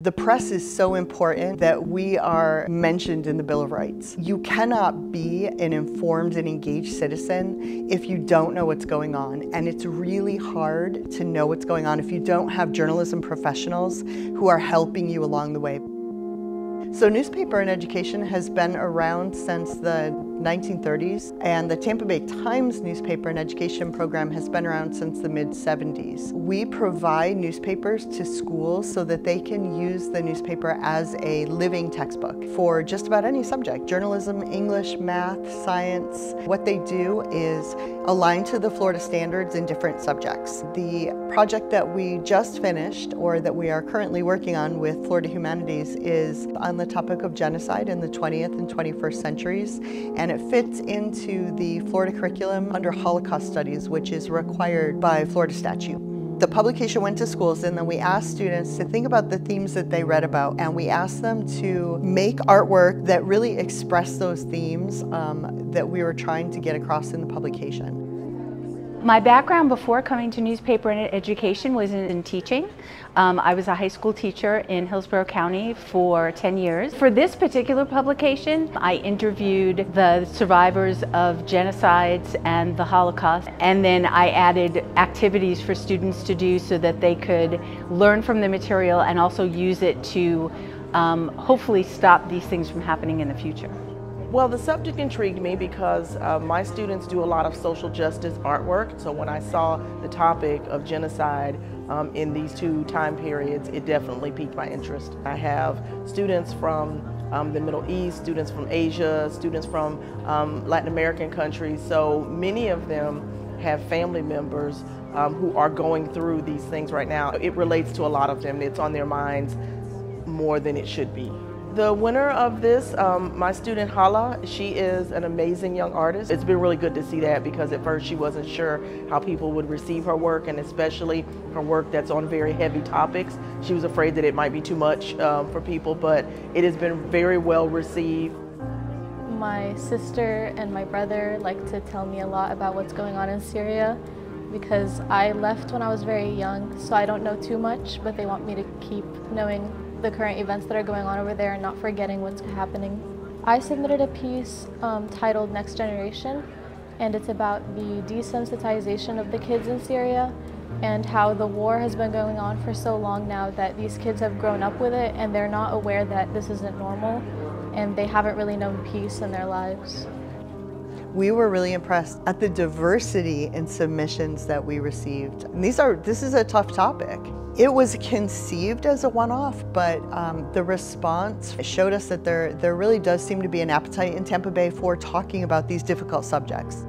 The press is so important that we are mentioned in the Bill of Rights. You cannot be an informed and engaged citizen if you don't know what's going on. And it's really hard to know what's going on if you don't have journalism professionals who are helping you along the way. So newspaper in education has been around since the 1930s, and the Tampa Bay Times newspaper in education program has been around since the mid-70s. We provide newspapers to schools so that they can use the newspaper as a living textbook for just about any subject, journalism, English, math, science. What they do is align to the Florida standards in different subjects. The project that we just finished, or that we are currently working on with Florida Humanities, is on the topic of genocide in the 20th and 21st centuries. And and it fits into the Florida curriculum under Holocaust Studies, which is required by Florida statute. The publication went to schools and then we asked students to think about the themes that they read about and we asked them to make artwork that really expressed those themes um, that we were trying to get across in the publication. My background before coming to newspaper in education was in, in teaching. Um, I was a high school teacher in Hillsborough County for 10 years. For this particular publication, I interviewed the survivors of genocides and the Holocaust, and then I added activities for students to do so that they could learn from the material and also use it to um, hopefully stop these things from happening in the future. Well, the subject intrigued me because uh, my students do a lot of social justice artwork. So when I saw the topic of genocide um, in these two time periods, it definitely piqued my interest. I have students from um, the Middle East, students from Asia, students from um, Latin American countries. So many of them have family members um, who are going through these things right now. It relates to a lot of them. It's on their minds more than it should be. The winner of this, um, my student Hala, she is an amazing young artist. It's been really good to see that because at first she wasn't sure how people would receive her work and especially her work that's on very heavy topics. She was afraid that it might be too much um, for people, but it has been very well received. My sister and my brother like to tell me a lot about what's going on in Syria because I left when I was very young, so I don't know too much, but they want me to keep knowing the current events that are going on over there and not forgetting what's happening. I submitted a piece um, titled Next Generation, and it's about the desensitization of the kids in Syria and how the war has been going on for so long now that these kids have grown up with it and they're not aware that this isn't normal and they haven't really known peace in their lives. We were really impressed at the diversity in submissions that we received. And these are, this is a tough topic. It was conceived as a one-off, but um, the response showed us that there, there really does seem to be an appetite in Tampa Bay for talking about these difficult subjects.